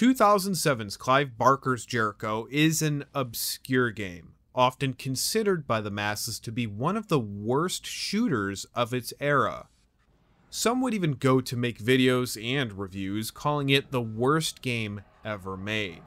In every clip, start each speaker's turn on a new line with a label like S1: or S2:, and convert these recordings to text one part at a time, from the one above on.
S1: 2007's Clive Barker's Jericho is an obscure game, often considered by the masses to be one of the worst shooters of its era. Some would even go to make videos and reviews calling it the worst game ever made.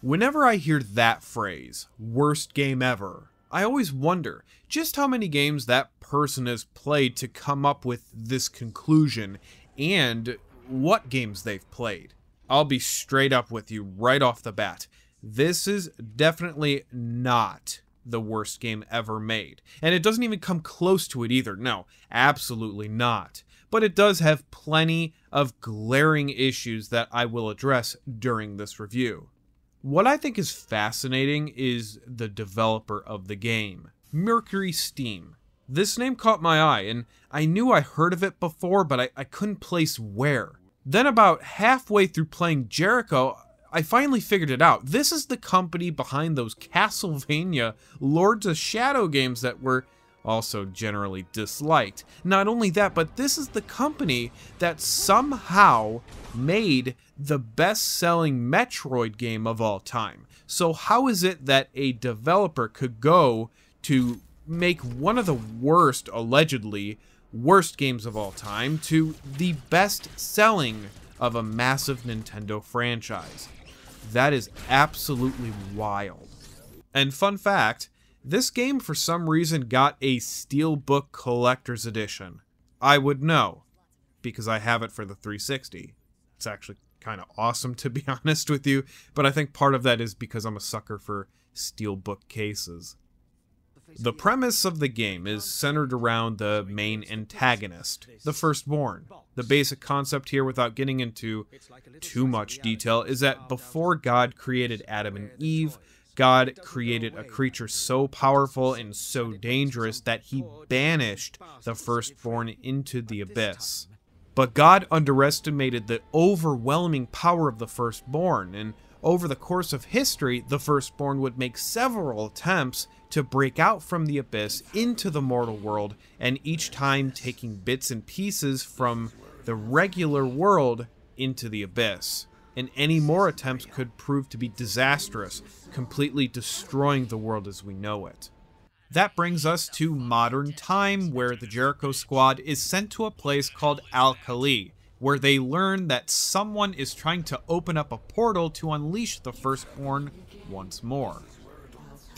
S1: Whenever I hear that phrase, worst game ever, I always wonder just how many games that person has played to come up with this conclusion and what games they've played. I'll be straight up with you right off the bat. This is definitely not the worst game ever made. And it doesn't even come close to it either. No, absolutely not. But it does have plenty of glaring issues that I will address during this review. What I think is fascinating is the developer of the game, MercurySteam. This name caught my eye, and I knew I heard of it before, but I, I couldn't place where. Then, about halfway through playing Jericho, I finally figured it out. This is the company behind those Castlevania Lords of Shadow games that were also generally disliked. Not only that, but this is the company that somehow made the best selling Metroid game of all time. So, how is it that a developer could go to make one of the worst, allegedly, worst games of all time to the best selling of a massive Nintendo franchise. That is absolutely wild. And fun fact, this game for some reason got a Steelbook Collector's Edition. I would know, because I have it for the 360. It's actually kind of awesome to be honest with you, but I think part of that is because I'm a sucker for Steelbook cases. The premise of the game is centered around the main antagonist, the Firstborn. The basic concept here, without getting into too much detail, is that before God created Adam and Eve, God created a creature so powerful and so dangerous that he banished the Firstborn into the abyss. But God underestimated the overwhelming power of the Firstborn, and over the course of history, the Firstborn would make several attempts to break out from the abyss into the mortal world, and each time taking bits and pieces from the regular world into the abyss. And any more attempts could prove to be disastrous, completely destroying the world as we know it. That brings us to modern time, where the Jericho Squad is sent to a place called Al Khali, where they learn that someone is trying to open up a portal to unleash the Firstborn once more.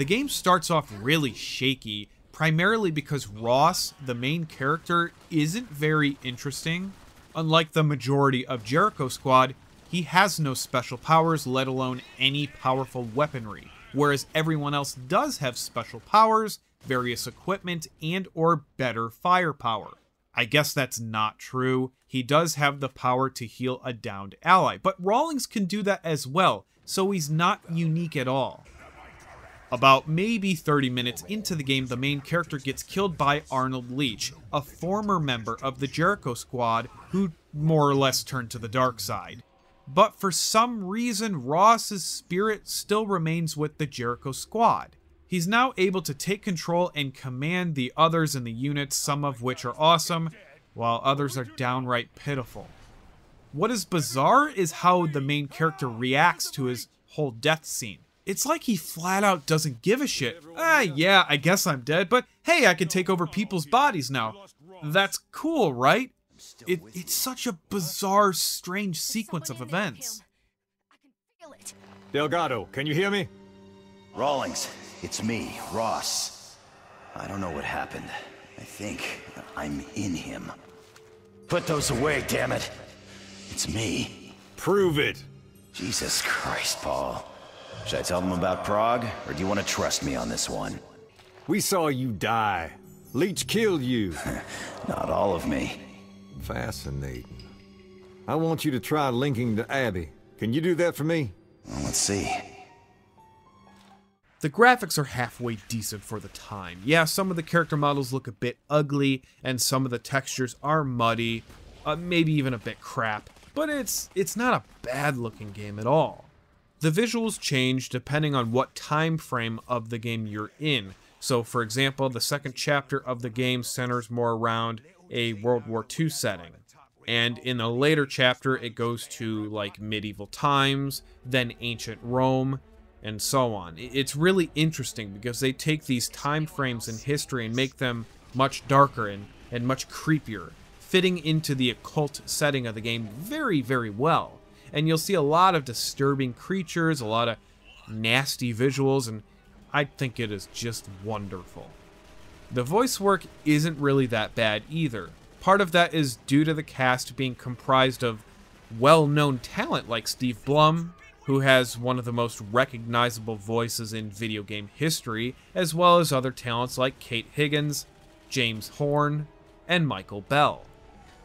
S1: The game starts off really shaky, primarily because Ross, the main character, isn't very interesting. Unlike the majority of Jericho Squad, he has no special powers, let alone any powerful weaponry, whereas everyone else does have special powers, various equipment, and or better firepower. I guess that's not true. He does have the power to heal a downed ally, but Rawlings can do that as well, so he's not unique at all. About maybe 30 minutes into the game, the main character gets killed by Arnold Leach, a former member of the Jericho Squad who more or less turned to the dark side. But for some reason, Ross's spirit still remains with the Jericho Squad. He's now able to take control and command the others in the unit, some of which are awesome, while others are downright pitiful. What is bizarre is how the main character reacts to his whole death scene. It's like he flat out doesn't give a shit. Ah, yeah, I guess I'm dead, but hey, I can take over people's bodies now. That's cool, right? It, it's such a bizarre, strange sequence of events.
S2: Delgado, can you hear me?
S3: Rawlings, it's me, Ross. I don't know what happened. I think I'm in him. Put those away, damn it. It's me.
S2: Prove it.
S3: Jesus Christ, Paul. Should I tell them about Prague, or do you want to trust me on this one?
S2: We saw you die. Leach killed you.
S3: Not all of me.
S2: Fascinating. I want you to try linking to Abby. Can you do that for me?
S3: Well, let's see.
S1: The graphics are halfway decent for the time. Yeah, some of the character models look a bit ugly, and some of the textures are muddy, uh, maybe even a bit crap, but it's it's not a bad looking game at all. The visuals change depending on what time frame of the game you're in. So for example, the second chapter of the game centers more around a World War II setting. And in a later chapter, it goes to like medieval times, then ancient Rome, and so on. It's really interesting because they take these time frames in history and make them much darker and, and much creepier, fitting into the occult setting of the game very, very well. And you'll see a lot of disturbing creatures, a lot of nasty visuals, and I think it is just wonderful. The voice work isn't really that bad either. Part of that is due to the cast being comprised of well known talent like Steve Blum, who has one of the most recognizable voices in video game history, as well as other talents like Kate Higgins, James Horan, and Michael Bell.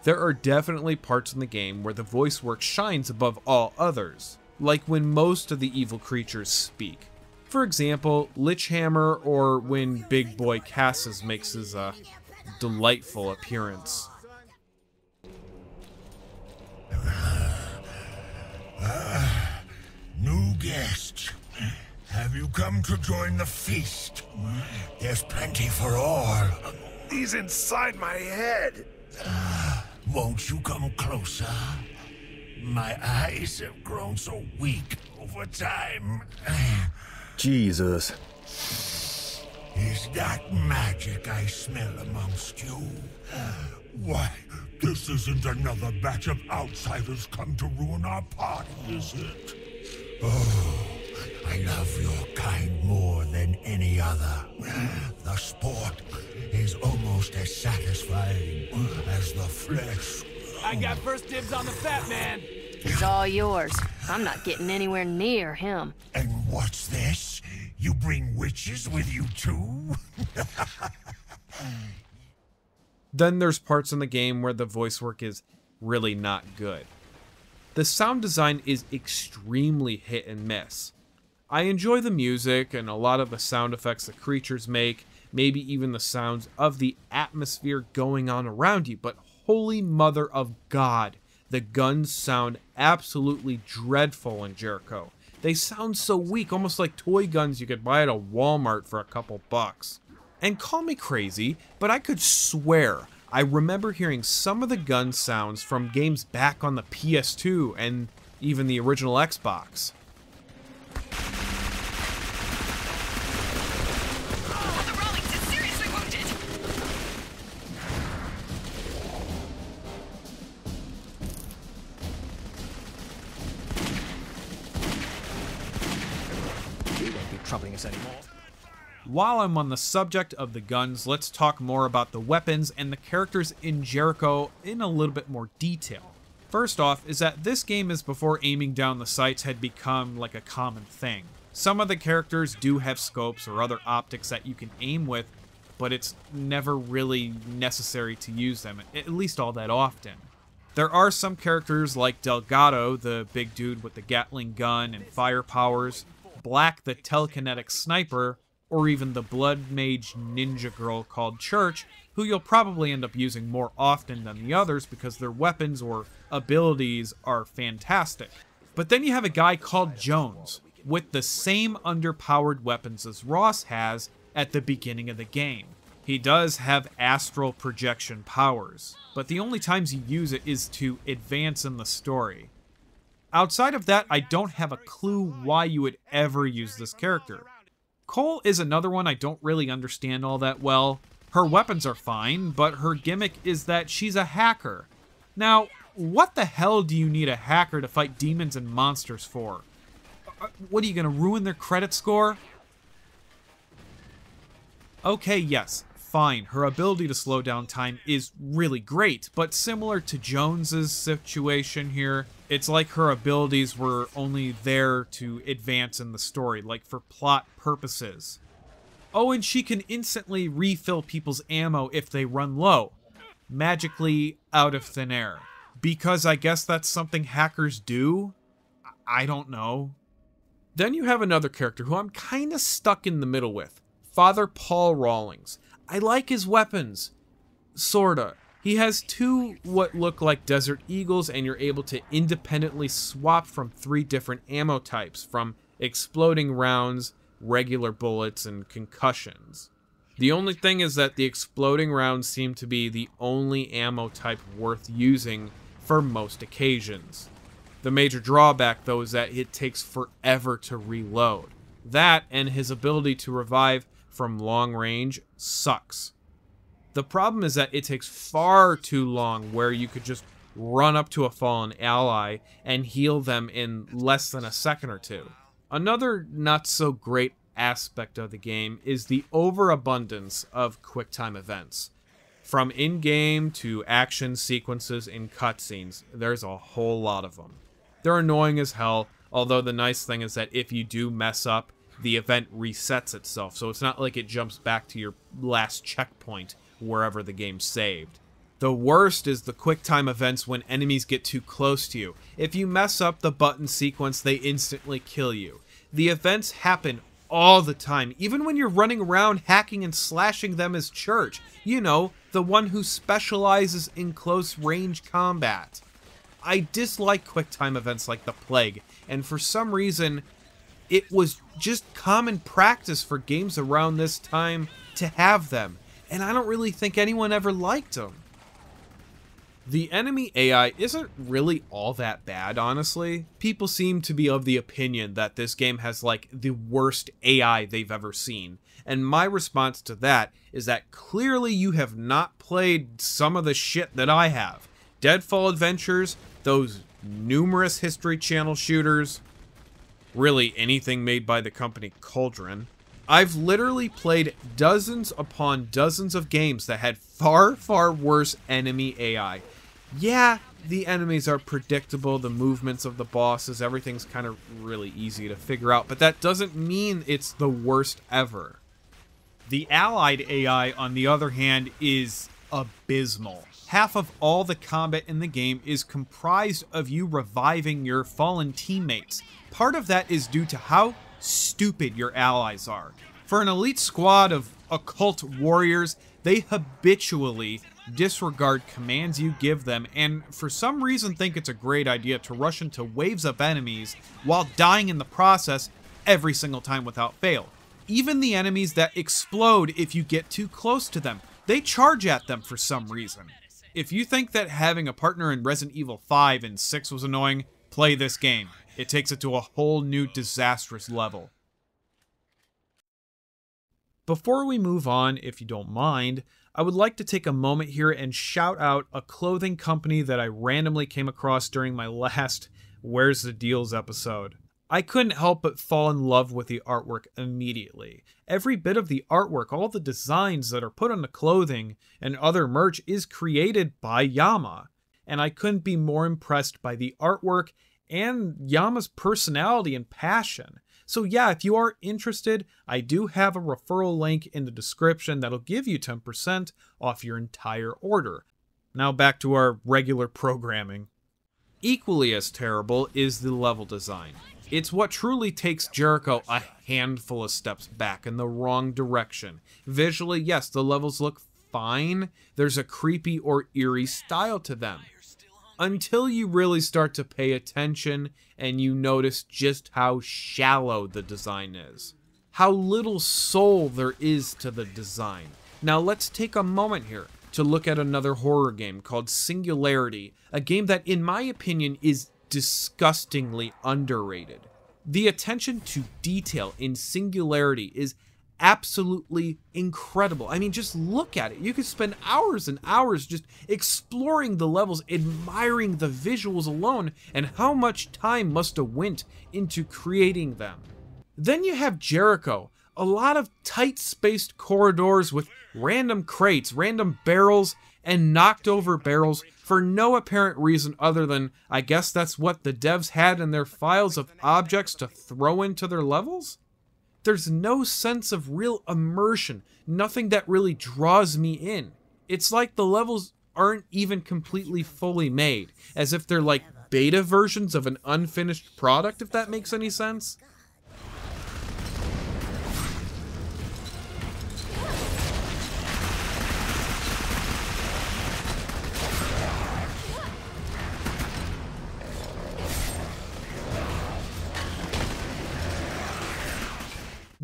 S1: There are definitely parts in the game where the voice work shines above all others, like when most of the evil creatures speak. For example, Lichthammer or when Big Boy Cassis makes his uh, delightful appearance.
S4: New guest. Have you come to join the feast? There's plenty for all.
S5: He's inside my head.
S4: Won't you come closer? My eyes have grown so weak over time.
S2: Jesus.
S4: Is that magic I smell amongst you? Why, this isn't another batch of outsiders come to ruin our party, is it? Oh, I love your kind more than any other. The sport is almost as satisfying as the flesh.
S6: I got first dibs on the fat man.
S7: It's all yours. I'm not getting anywhere near him.
S4: And what's this? You bring witches with you too?
S1: Then there's parts in the game where the voice work is really not good. The sound design is extremely hit and miss. I enjoy the music and a lot of the sound effects the creatures make, maybe even the sounds of the atmosphere going on around you, but holy mother of God, the guns sound absolutely dreadful in Jericho. They sound so weak, almost like toy guns you could buy at a Walmart for a couple bucks. And call me crazy, but I could swear I remember hearing some of the gun sounds from games back on the PS2 and even the original Xbox.
S6: Troubling us anymore.
S1: While I'm on the subject of the guns, let's talk more about the weapons and the characters in Jericho in a little bit more detail. First off, is that this game is before aiming down the sights had become like a common thing. Some of the characters do have scopes or other optics that you can aim with, but it's never really necessary to use them, at least all that often. There are some characters like Delgado, the big dude with the Gatling gun and fire powers, Black, the telekinetic sniper, or even the blood mage ninja girl called Church, who you'll probably end up using more often than the others because their weapons or abilities are fantastic. But then you have a guy called Jones, with the same underpowered weapons as Ross has at the beginning of the game. He does have astral projection powers, but the only times you use it is to advance in the story. Outside of that, I don't have a clue why you would ever use this character. Cole is another one I don't really understand all that well. Her weapons are fine, but her gimmick is that she's a hacker. Now, what the hell do you need a hacker to fight demons and monsters for? Uh, What are you gonna ruin their credit score? Okay, yes, fine. Her ability to slow down time is really great, but similar to Jones's situation here, it's like her abilities were only there to advance in the story, like for plot purposes. Oh, and she can instantly refill people's ammo if they run low, magically out of thin air. Because I guess that's something hackers do? I don't know. Then you have another character who I'm kind of stuck in the middle with Father Paul Rawlings. I like his weapons. Sorta. He has two what look like Desert Eagles, and you're able to independently swap from three different ammo types from exploding rounds, regular bullets, and concussions. The only thing is that the exploding rounds seem to be the only ammo type worth using for most occasions. The major drawback, though, is that it takes forever to reload. That and his ability to revive from long range sucks. The problem is that it takes far too long where you could just run up to a fallen ally and heal them in less than a second or two. Another not so great aspect of the game is the overabundance of quick time events. From in game to action sequences in cutscenes, there's a whole lot of them. They're annoying as hell, although the nice thing is that if you do mess up, the event resets itself, so it's not like it jumps back to your last checkpoint wherever the game saved. The worst is the QuickTime events when enemies get too close to you. If you mess up the button sequence, they instantly kill you. The events happen all the time, even when you're running around hacking and slashing them as Church. You know, the one who specializes in close range combat. I dislike QuickTime events like the plague, and for some reason, it was just common practice for games around this time to have them and I don't really think anyone ever liked them. The enemy AI isn't really all that bad, honestly. People seem to be of the opinion that this game has like the worst AI they've ever seen. And my response to that is that clearly you have not played some of the shit that I have. Deadfall Adventures, those numerous History Channel shooters, really anything made by the company Cauldron, I've literally played dozens upon dozens of games that had far, far worse enemy AI. Yeah, the enemies are predictable, the movements of the bosses, everything's kind of really easy to figure out, but that doesn't mean it's the worst ever. The allied AI, on the other hand, is abysmal. Half of all the combat in the game is comprised of you reviving your fallen teammates. Part of that is due to how stupid your allies are. For an elite squad of occult warriors, they habitually disregard commands you give them and for some reason think it's a great idea to rush into waves of enemies while dying in the process every single time without fail. Even the enemies that explode if you get too close to them, they charge at them for some reason. If you think that having a partner in Resident Evil 5 and 6 was annoying, play this game. It takes it to a whole new disastrous level. Before we move on, if you don't mind, I would like to take a moment here and shout out a clothing company that I randomly came across during my last Where's the Deals episode. I couldn't help but fall in love with the artwork immediately. Every bit of the artwork, all the designs that are put on the clothing and other merch is created by Yhama, and I couldn't be more impressed by the artwork and Yhama's personality and passion. So, yeah, if you are interested, I do have a referral link in the description that'll give you 10% off your entire order. Now, back to our regular programming. Equally as terrible is the level design. It's what truly takes Jericho a handful of steps back in the wrong direction. Visually, yes, the levels look fine. There's a creepy or eerie style to them until you really start to pay attention and you notice just how shallow the design is. How little soul there is to the design. Now let's take a moment here to look at another horror game called Singularity, a game that in my opinion is disgustingly underrated. The attention to detail in Singularity is absolutely incredible. I mean, just look at it. You could spend hours and hours just exploring the levels, admiring the visuals alone, and how much time must have went into creating them. Then you have Jericho, a lot of tight spaced corridors with random crates, random barrels, and knocked over barrels for no apparent reason other than I guess that's what the devs had in their files of objects to throw into their levels? there's no sense of real immersion, nothing that really draws me in. It's like the levels aren't even completely fully made, as if they're like beta versions of an unfinished product, if that makes any sense.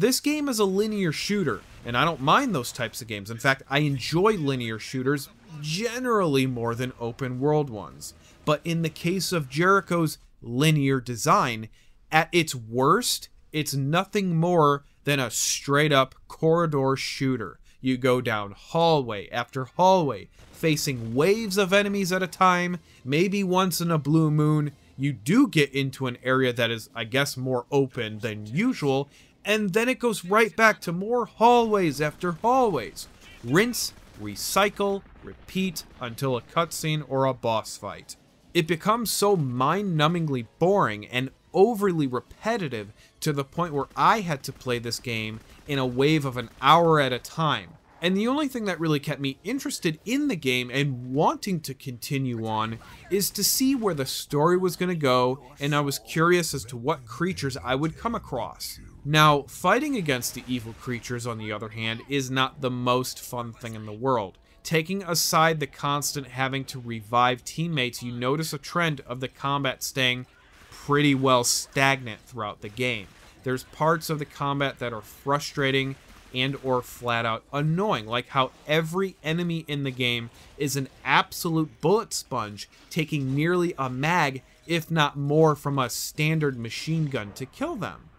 S1: This game is a linear shooter, and I don't mind those types of games. In fact, I enjoy linear shooters generally more than open world ones. but in the case of Jericho's linear design, at its worst, it's nothing more than a straight up corridor shooter. You go down hallway after hallway, facing waves of enemies at a time, maybe once in a blue moon. You do get into an area that is, I guess, more open than usual, and then it goes right back to more hallways after hallways. Rinse, recycle, repeat until a cutscene or a boss fight. It becomes so mind numbingly boring and overly repetitive to the point where I had to play this game in a wave of an hour at a time. And the only thing that really kept me interested in the game and wanting to continue on is to see where the story was going to go, and I was curious as to what creatures I would come across. Now, fighting against the evil creatures, on the other hand, is not the most fun thing in the world. Taking aside the constant having to revive teammates, you notice a trend of the combat staying pretty well stagnant throughout the game. There's parts of the combat that are frustrating and or flat out annoying, like how every enemy in the game is an absolute bullet sponge, taking nearly a mag, if not more, from a standard machine gun to kill them.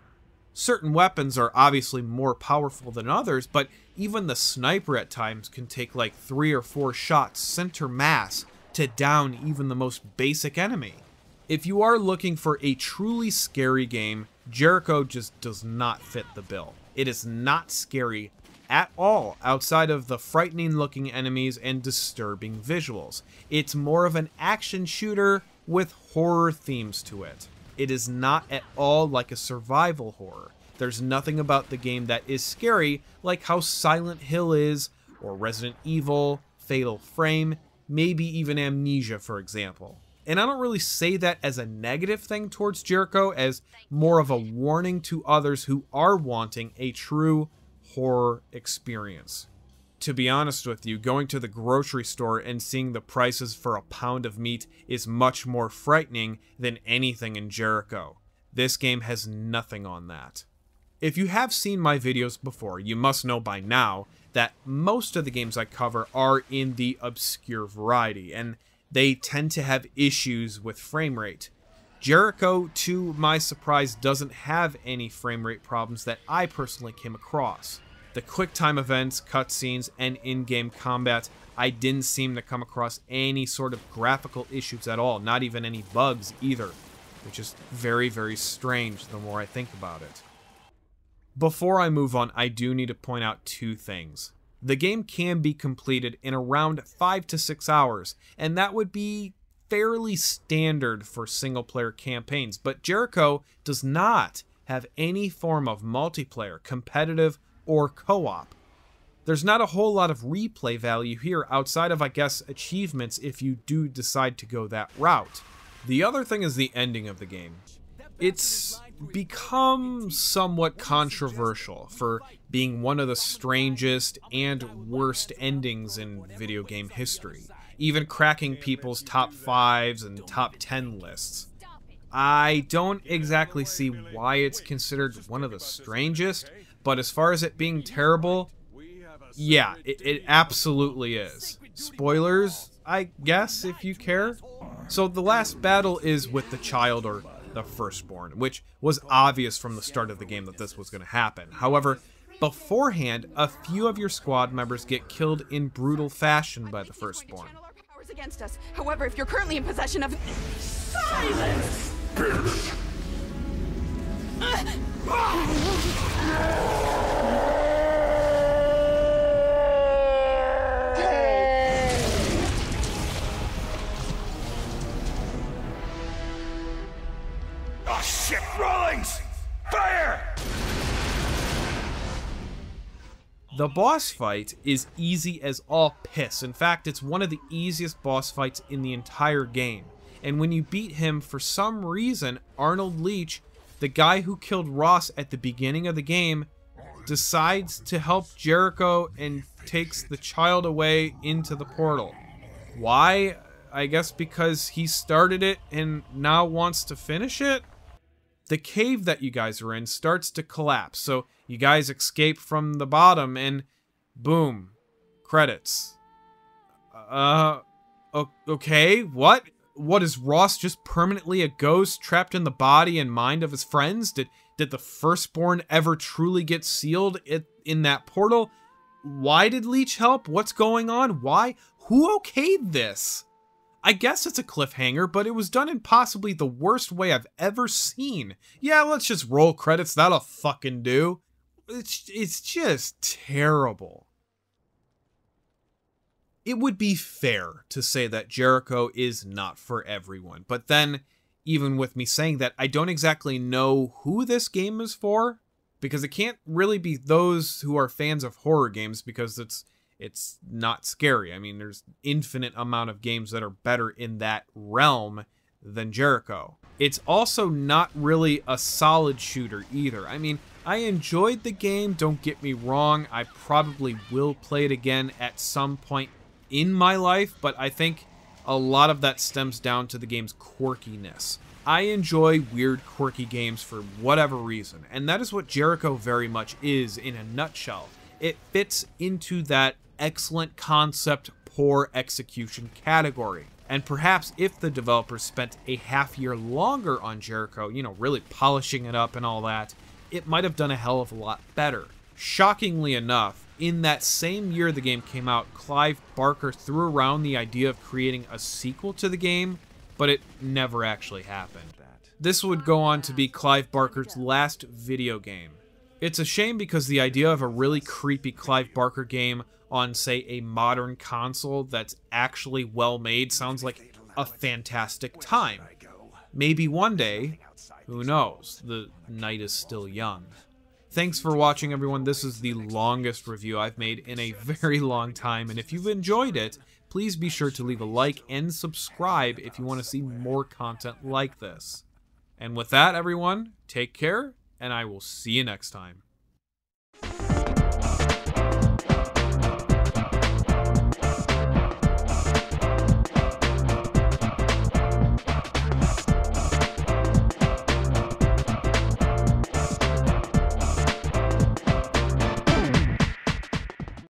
S1: Certain weapons are obviously more powerful than others, but even the sniper at times can take like three or four shots center mass to down even the most basic enemy. If you are looking for a truly scary game, Jericho just does not fit the bill. It is not scary at all outside of the frightening looking enemies and disturbing visuals. It's more of an action shooter with horror themes to it. It is not at all like a survival horror. There's nothing about the game that is scary like how Silent Hill is, or Resident Evil, Fatal Frame, maybe even Amnesia, for example. And I don't really say that as a negative thing towards Jericho, as more of a warning to others who are wanting a true horror experience. To be honest with you, going to the grocery store and seeing the prices for a pound of meat is much more frightening than anything in Jericho. This game has nothing on that. If you have seen my videos before, you must know by now that most of the games I cover are in the obscure variety, and they tend to have issues with frame rate. Jericho, to my surprise, doesn't have any frame rate problems that I personally came across. The quick time events, cutscenes, and in-game combat, I didn't seem to come across any sort of graphical issues at all, not even any bugs either, which is very, very strange the more I think about it. Before I move on, I do need to point out two things the game can be completed in around 5 to 6 hours, and that would be fairly standard for single player campaigns, but Jericho does not have any form of multiplayer, competitive, or co op. There's not a whole lot of replay value here outside of, I guess, achievements if you do decide to go that route. The other thing is the ending of the game. It's become somewhat controversial for being one of the strangest and worst endings in video game history, even cracking people's top fives and top 10 lists. I don't exactly see why it's considered one of the strangest, but as far as it being terrible, yeah, it, it absolutely is. Spoilers, I guess, if you care. So the last battle is with the child or the Firstborn, which was obvious from the start of the game that this was going to happen. However, beforehand, a few of your squad members get killed in brutal fashion by the Firstborn.
S8: Against us. However, if you're currently in possession of silence,
S5: Oh
S1: The boss fight is easy as all piss. In fact, it's one of the easiest boss fights in the entire game. And when you beat him, for some reason, Arnold Leach, the guy who killed Ross at the beginning of the game, decides to help Jericho and takes the child away into the portal. Why? I guess because he started it and now wants to finish it? the cave that you guys are in starts to collapse. So you guys escape from the bottom and boom, credits. Uh, okay, what? what is Ross just permanently a ghost trapped in the body and mind of his friends? Did did the firstborn ever truly get sealed it, in that portal? Why did Leach help? What's going on? Why? Who okayed this? I guess it's a cliffhanger, but it was done in possibly the worst way I've ever seen. Yeah, let's just roll credits. That'll fucking do. It's it's just terrible. It would be fair to say that Jericho is not for everyone, but then even with me saying that, I don't exactly know who this game is for because it can't really be those who are fans of horror games because it's it's not scary. I mean, there's infinite amount of games that are better in that realm than Jericho. It's also not really a solid shooter either. I mean, I enjoyed the game, don't get me wrong. I probably will play it again at some point in my life, but I think a lot of that stems down to the game's quirkiness. I enjoy weird, quirky games for whatever reason, and that is what Jericho very much is in a nutshell. It fits into that excellent concept, poor execution category. And perhaps if the developers spent a half year longer on Jericho, you know, really polishing it up and all that, it might have done a hell of a lot better. Shockingly enough, in that same year the game came out, Clive Barker threw around the idea of creating a sequel to the game, but it never actually happened. This would go on to be Clive Barker's last video game. It's a shame because the idea of a really creepy Clive Barker game on, say, a modern console that's actually well made sounds like a fantastic time. Maybe one day, who knows, the night is still young. Thanks for watching, everyone. This is the longest review I've made in a very long time, and if you've enjoyed it, please be sure to leave a like and subscribe if you want to see more content like this. And with that, everyone, take care, and I will see you next time.